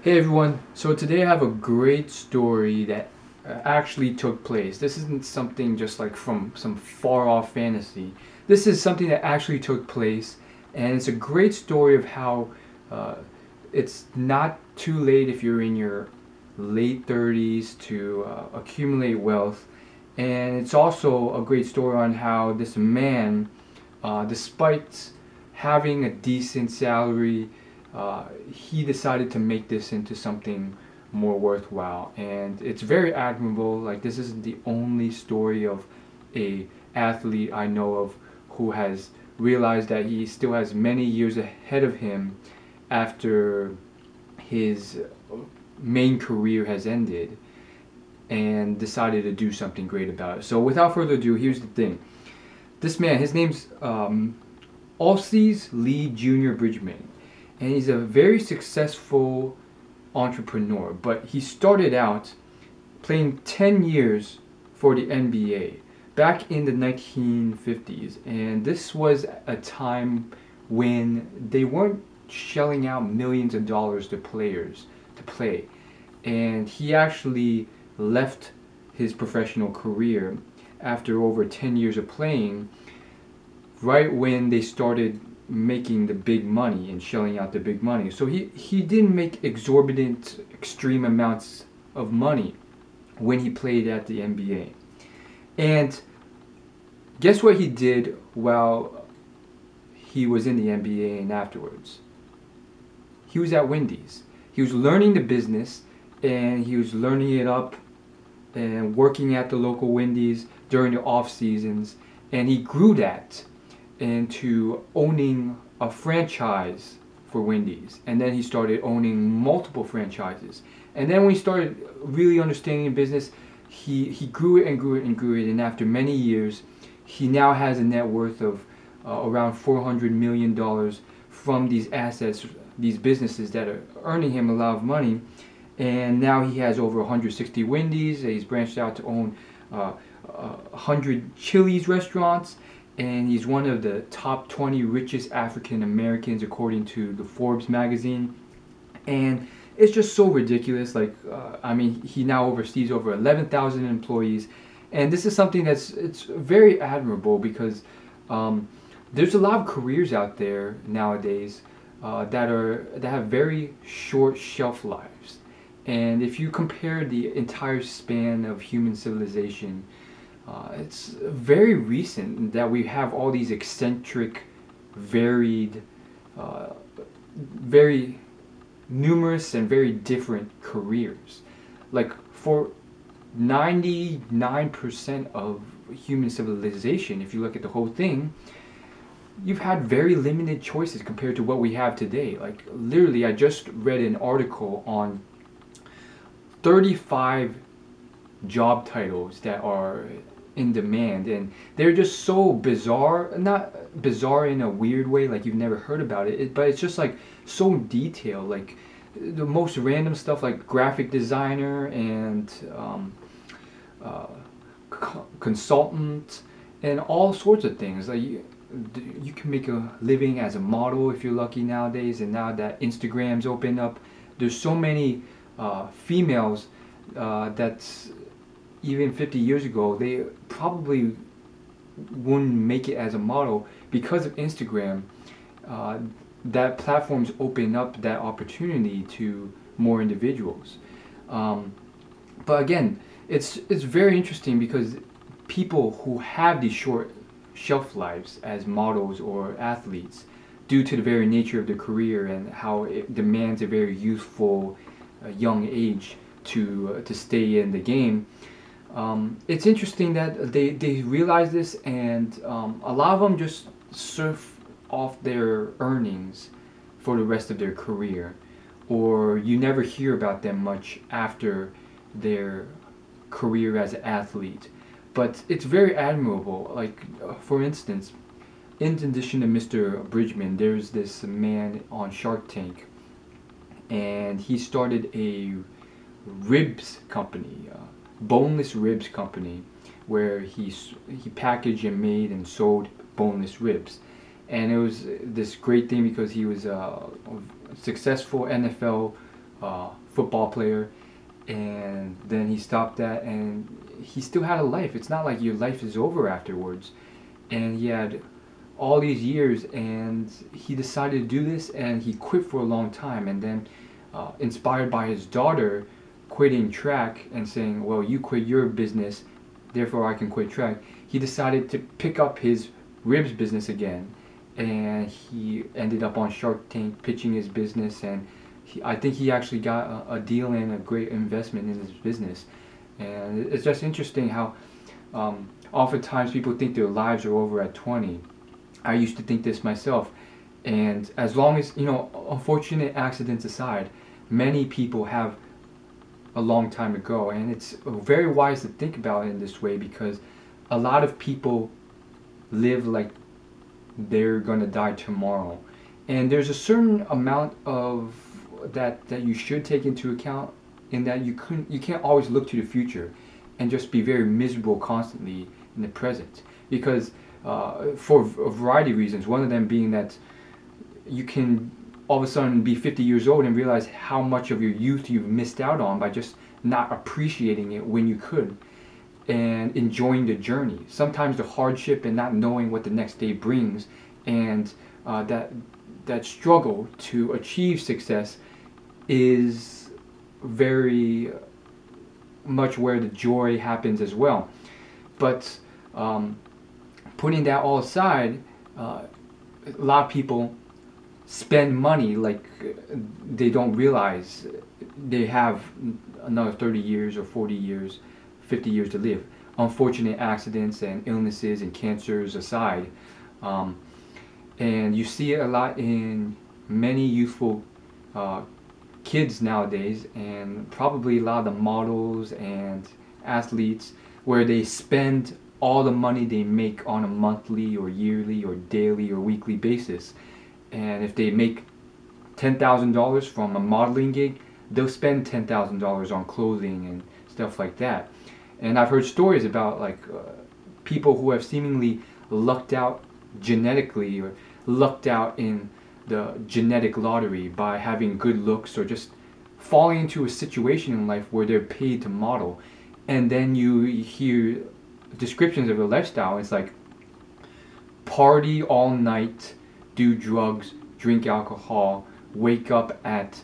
Hey everyone, so today I have a great story that uh, actually took place. This isn't something just like from some far off fantasy. This is something that actually took place, and it's a great story of how uh, it's not too late if you're in your late 30s to uh, accumulate wealth. And it's also a great story on how this man, uh, despite having a decent salary, uh, he decided to make this into something more worthwhile and it's very admirable like this isn't the only story of a athlete I know of who has realized that he still has many years ahead of him after his main career has ended and decided to do something great about it. So without further ado, here's the thing. This man, his name's um, Lee Jr. Bridgeman and he's a very successful entrepreneur. But he started out playing 10 years for the NBA back in the 1950s, and this was a time when they weren't shelling out millions of dollars to players to play. And he actually left his professional career after over 10 years of playing right when they started making the big money and shelling out the big money. So he, he didn't make exorbitant, extreme amounts of money when he played at the NBA. And guess what he did while he was in the NBA and afterwards? He was at Wendy's. He was learning the business and he was learning it up and working at the local Wendy's during the off seasons and he grew that into owning a franchise for Wendy's. And then he started owning multiple franchises. And then when he started really understanding business, he, he grew it and grew it and grew it. And after many years, he now has a net worth of uh, around $400 million from these assets, these businesses that are earning him a lot of money. And now he has over 160 Wendy's. He's branched out to own uh, uh, 100 Chili's restaurants and he's one of the top 20 richest African Americans according to the Forbes magazine. And it's just so ridiculous. Like, uh, I mean, he now oversees over 11,000 employees, and this is something that's it's very admirable because um, there's a lot of careers out there nowadays uh, that are that have very short shelf lives. And if you compare the entire span of human civilization, uh, it's very recent that we have all these eccentric, varied, uh, very numerous and very different careers. Like for 99% of human civilization, if you look at the whole thing, you've had very limited choices compared to what we have today. Like literally, I just read an article on 35 job titles that are in demand and they're just so bizarre not bizarre in a weird way like you've never heard about it, it but it's just like so detailed like the most random stuff like graphic designer and um, uh, consultant and all sorts of things like you, you can make a living as a model if you're lucky nowadays and now that instagram's opened up there's so many uh, females uh, that's even 50 years ago, they probably wouldn't make it as a model because of Instagram. Uh, that platforms open up that opportunity to more individuals. Um, but again, it's it's very interesting because people who have these short shelf lives as models or athletes, due to the very nature of their career and how it demands a very youthful, uh, young age to uh, to stay in the game, um, it's interesting that they, they realize this and um, a lot of them just surf off their earnings for the rest of their career or you never hear about them much after their career as an athlete but it's very admirable like uh, for instance in addition to Mr. Bridgeman there's this man on Shark Tank and he started a ribs company uh, boneless ribs company where he he packaged and made and sold boneless ribs. And it was this great thing because he was a successful NFL uh, football player, and then he stopped that, and he still had a life. It's not like your life is over afterwards, and he had all these years, and he decided to do this, and he quit for a long time, and then uh, inspired by his daughter quitting track and saying, "Well, you quit your business, therefore I can quit track." He decided to pick up his ribs business again, and he ended up on Shark Tank pitching his business, and he, I think he actually got a, a, deal and a great investment in his business, and it's just interesting how. Um, oftentimes people think their lives are over at 20. I used to think this myself. And as long as, you know, unfortunate accidents aside, many people have a long time ago. And it's very wise to think about it in this way because a lot of people live like they're going to die tomorrow. And there's a certain amount of that that you should take into account in that you couldn't you can't always look to the future and just be very miserable constantly in the present because uh, for a variety of reasons one of them being that you can all of a sudden be 50 years old and realize how much of your youth you've missed out on by just not appreciating it when you could and enjoying the journey. Sometimes the hardship and not knowing what the next day brings and uh, that that struggle to achieve success is very much where the joy happens as well. But um, putting that all aside, uh, a lot of people spend money like they don't realize they have another 30 years or 40 years 50 years to live. Unfortunate accidents and illnesses and cancers aside um, and you see it a lot in many youthful uh, kids nowadays and probably a lot of the models and athletes where they spend all the money they make on a monthly or yearly or daily or weekly basis and if they make $10,000 from a modeling gig, they'll spend $10,000 on clothing and stuff like that. And I've heard stories about like uh, people who have seemingly lucked out genetically or lucked out in the genetic lottery by having good looks or just falling into a situation in life where they're paid to model. And then you hear descriptions of their lifestyle. It's like party all night, do drugs, drink alcohol, wake up at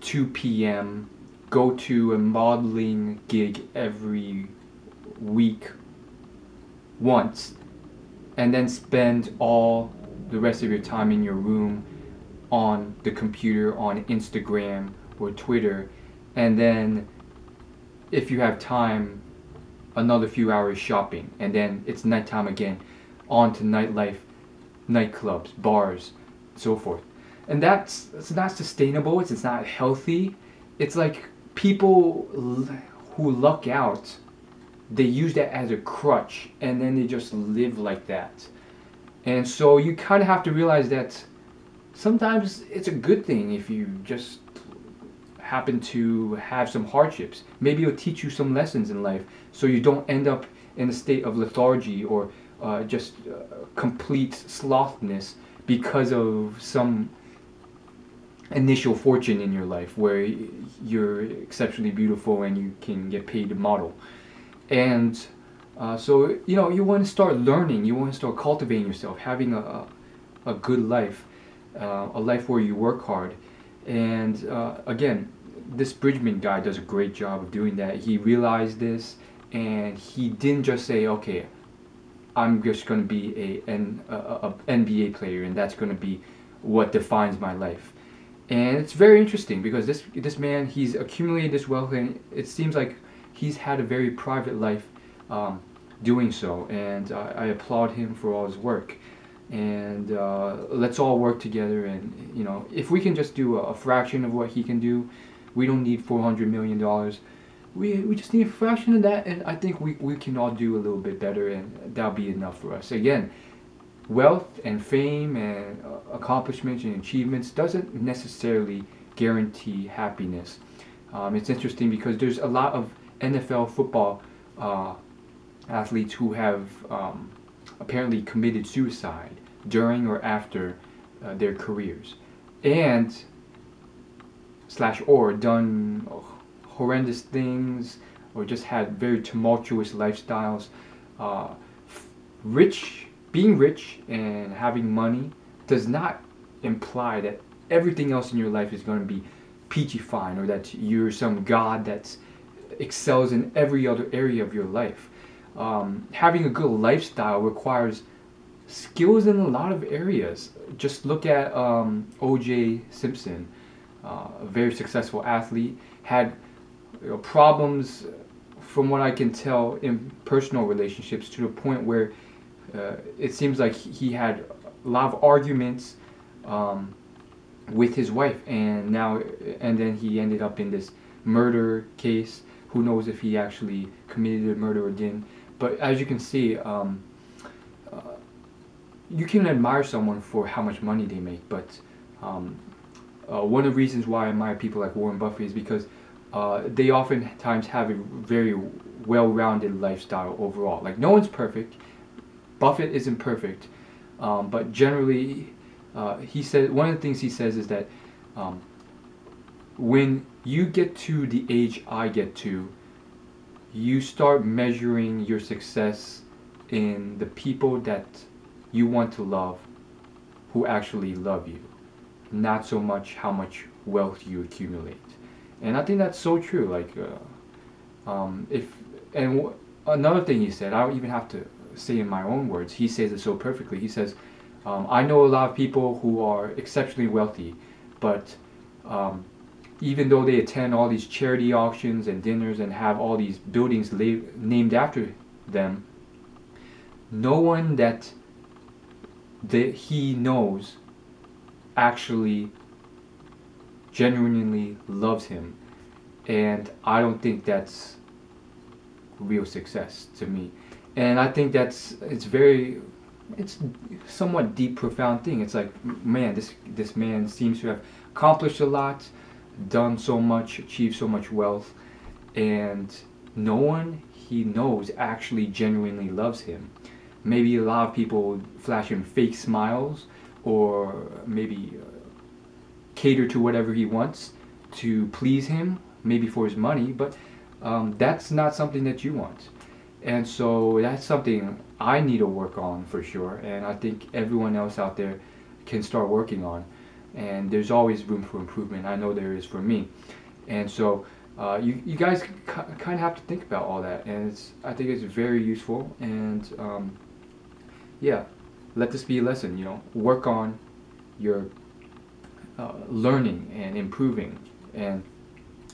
2 p.m., go to a modeling gig every week once, and then spend all the rest of your time in your room on the computer, on Instagram or Twitter, and then if you have time, another few hours shopping, and then it's nighttime again, on to nightlife nightclubs, bars, so forth. And that's it's not sustainable. It's, it's not healthy. It's like people who luck out, they use that as a crutch, and then they just live like that. And so you kind of have to realize that sometimes it's a good thing if you just happen to have some hardships. Maybe it'll teach you some lessons in life so you don't end up in a state of lethargy or uh, just uh, complete slothness because of some initial fortune in your life where you're exceptionally beautiful and you can get paid to model. And uh, so, you know, you want to start learning, you want to start cultivating yourself, having a, a good life, uh, a life where you work hard. And uh, again, this Bridgeman guy does a great job of doing that. He realized this and he didn't just say, okay, I'm just going to be a, an, a, a NBA player, and that's going to be what defines my life. And it's very interesting because this this man he's accumulated this wealth, and it seems like he's had a very private life um, doing so. And I applaud him for all his work. And uh, let's all work together. And you know, if we can just do a, a fraction of what he can do, we don't need 400 million dollars we, we just need a fraction of that and I think we, we can all do a little bit better and that'll be enough for us. Again, wealth and fame and uh, accomplishments and achievements doesn't necessarily guarantee happiness. Um, it's interesting because there's a lot of NFL football uh, athletes who have um, apparently committed suicide during or after uh, their careers. And slash or done horrendous things or just had very tumultuous lifestyles. Uh, rich, being rich and having money does not imply that everything else in your life is going to be peachy fine or that you're some god that excels in every other area of your life. Um, having a good lifestyle requires skills in a lot of areas. Just look at um, O.J. Simpson, uh, a very successful athlete, had you know, problems, from what I can tell, in personal relationships to the point where uh, it seems like he had a lot of arguments um, with his wife, and now and then he ended up in this murder case. Who knows if he actually committed a murder or didn't? But as you can see. Um, you can admire someone for how much money they make, but um, uh, one of the reasons why I admire people like Warren Buffett is because uh, they oftentimes have a very well-rounded lifestyle overall. Like no one's perfect. Buffett isn't perfect, um, but generally, uh, he said one of the things he says is that um, when you get to the age I get to, you start measuring your success in the people that you want to love who actually love you, not so much how much wealth you accumulate. And I think that's so true. Like, uh, um, if and w- another thing he said, I don't even have to say in my own words. He says it so perfectly. He says, um, "I know a lot of people who are exceptionally wealthy, but um, even though they attend all these charity auctions and dinners and have all these buildings la- named after them, no one that that he knows actually genuinely loves him. And I don't think that's real success to me. And I think that's it's very it's somewhat deep profound thing. It's like man, this this man seems to have accomplished a lot, done so much, achieved so much wealth, and no one he knows actually genuinely loves him maybe a lot of people flash him fake smiles or maybe cater to whatever he wants to please him, maybe for his money, but um, that's not something that you want. And so that's something I need to work on for sure, and I think everyone else out there can start working on. And there's always room for improvement. I know there is for me. And so uh, you, you guys kind of have to think about all that, and it's, I think it's very useful. And um, yeah, let this be a lesson, you know, work on your uh, learning and improving and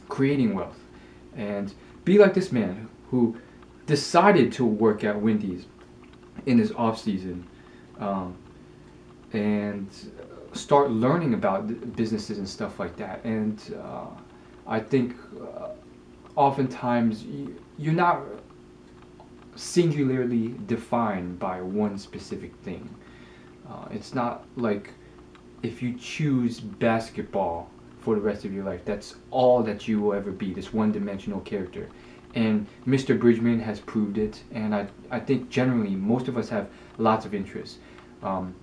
creating wealth. And be like this man who decided to work at Wendy's in his off season um, and start learning about businesses and stuff like that. And uh, I think uh, oftentimes you're not singularly defined by one specific thing. Uh, it's not like if you choose basketball for the rest of your life, that's all that you will ever be, this one dimensional character. And Mr. Bridgeman has proved it, and I, I think generally most of us have lots of interests. Um,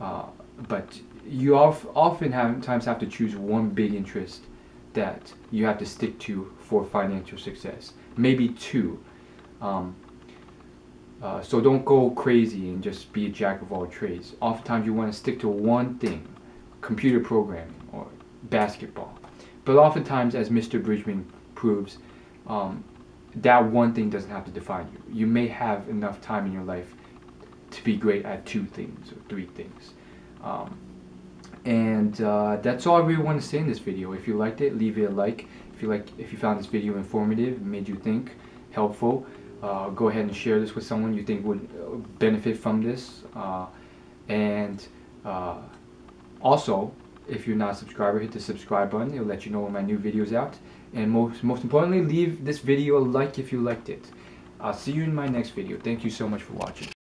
uh, but you often have, times have to choose one big interest that you have to stick to for financial success. Maybe two. Um, uh, so don't go crazy and just be a jack of all trades. Oftentimes you want to stick to one thing, computer programming or basketball. But oftentimes, as Mr. Bridgeman proves, um, that one thing doesn't have to define you. You may have enough time in your life to be great at two things or three things. Um, and uh, that's all I really want to say in this video. If you liked it, leave it a like. If you like, if you found this video informative, made you think, helpful, uh, go ahead and share this with someone you think would uh, benefit from this. Uh, and uh, also, if you're not a subscriber, hit the subscribe button. It'll let you know when my new video is out. And most, most importantly, leave this video a like if you liked it. I'll see you in my next video. Thank you so much for watching.